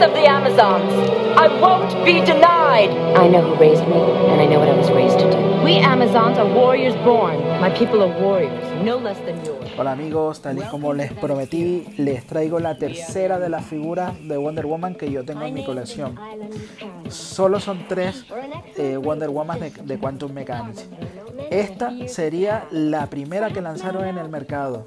Princess of the Amazons. I won't be denied. I know who raised me, and I know what I was raised to do. We Amazons are warriors born. My people are warriors, no less than yours. Hola amigos, tal y como les prometí, les traigo la tercera de las figuras de Wonder Woman que yo tengo en mi colección. Solo son tres eh, Wonder Woman de, de Quantum Mechanics. Esta sería la primera que lanzaron en el mercado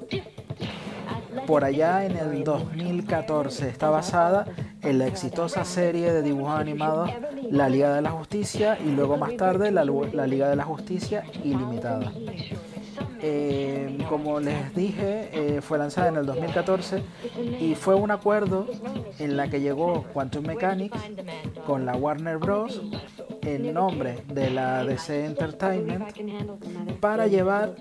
por allá en el 2014. Está basada en la exitosa serie de dibujos animados La Liga de la Justicia y luego más tarde La, Liga de la Justicia Ilimitada. Eh, como les dije, eh, fue lanzada en el 2014 y fue un acuerdo en la que llegó Quantum Mechanics con la Warner Bros en nombre de la DC Entertainment para llevar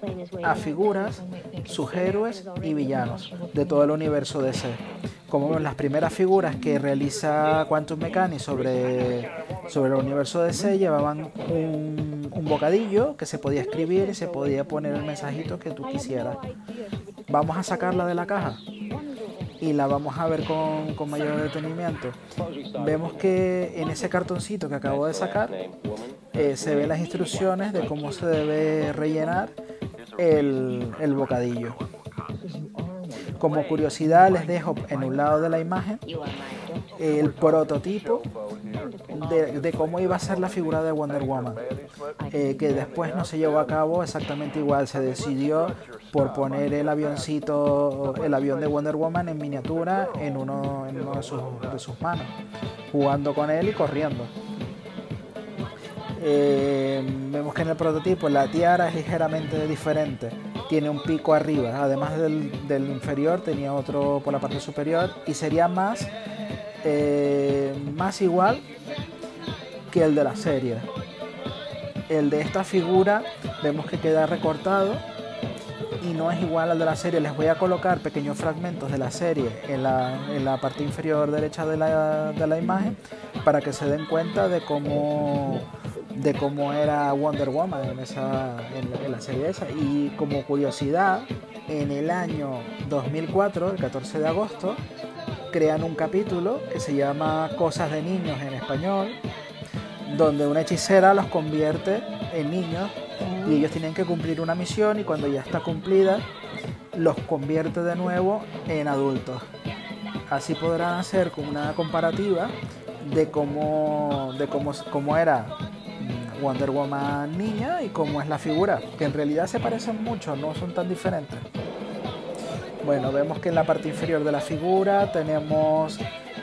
a figuras sus héroes y villanos de todo el universo DC. Como las primeras figuras que realiza Quantum Mechanics sobre, sobre el universo DC llevaban un, un bocadillo que se podía escribir y se podía poner el mensajito que tú quisieras. Vamos a sacarla de la caja y la vamos a ver con, con, mayor detenimiento. Vemos que en ese cartoncito que acabo de sacar eh, se ven las instrucciones de cómo se debe rellenar el, el bocadillo. Como curiosidad les dejo en un lado de la imagen el prototipo de, cómo iba a ser la figura de Wonder Woman, eh, que después no se llevó a cabo exactamente igual, se decidió por poner el avioncito, el avión de Wonder Woman en miniatura en uno, en uno de, sus, de, sus, manos, jugando con él y corriendo. Eh, vemos que en el prototipo la tiara es ligeramente diferente, tiene un pico arriba, además del, inferior tenía otro por la parte superior y sería más eh, más igual que el de la serie. El de esta figura vemos que queda recortado y no es igual al de la serie. Les voy a colocar pequeños fragmentos de la serie en la, en la parte inferior derecha de la, de la, imagen para que se den cuenta de cómo, de cómo era Wonder Woman en, esa, en, la serie esa. Y como curiosidad, en el año 2004, el 14 de agosto, crean un capítulo que se llama Cosas de Niños en español, donde una hechicera los convierte en niños y ellos tienen que cumplir una misión y cuando ya está cumplida los convierte de nuevo en adultos. Así podrán hacer una comparativa de cómo, de cómo, cómo era Wonder Woman niña y cómo es la figura, que en realidad se parecen mucho, no son tan diferentes. Bueno, vemos que en la parte inferior de la figura tenemos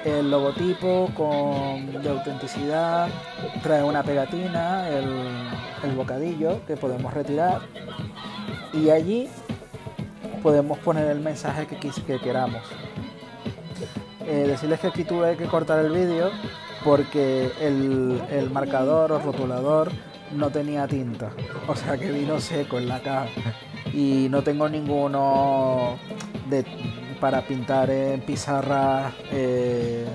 el logotipo con, de autenticidad, trae una pegatina, el, bocadillo que podemos retirar y allí podemos poner el mensaje que, que queramos. Eh, decirles que aquí tuve que cortar el vídeo porque el, el marcador o rotulador no tenía tinta, o sea que vino seco en la caja. Y no tengo ninguno para pintar en pizarra eh,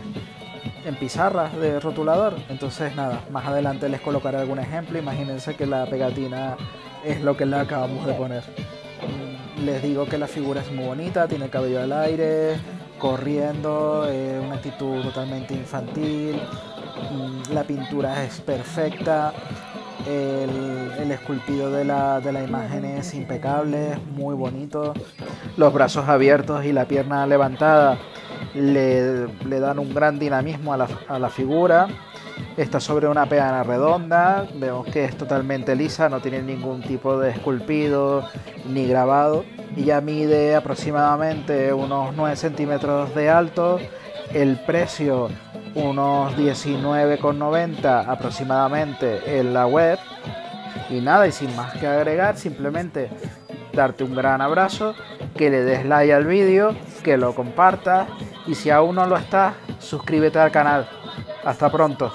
en pizarras de rotulador. Entonces nada más adelante les colocaré algún ejemplo. Imagínense que la pegatina es lo que le acabamos de poner. Les digo que la figura es muy bonita tiene cabello al aire corriendo eh, una actitud totalmente infantil mm, la pintura es perfecta el, esculpido de la, de la, imagen es impecable, muy bonito. Los brazos abiertos y la pierna levantada le, dan un gran dinamismo a la, a la, figura. Está sobre una peana redonda, vemos que es totalmente lisa, no tiene ningún tipo de esculpido ni grabado. Y ya mide aproximadamente unos 9 centímetros de alto. El precio unos 19,90 aproximadamente en la web. Y nada, y sin más que agregar, simplemente darte un gran abrazo, que le des like al vídeo, que lo compartas y si aún no lo estás, suscríbete al canal. Hasta pronto.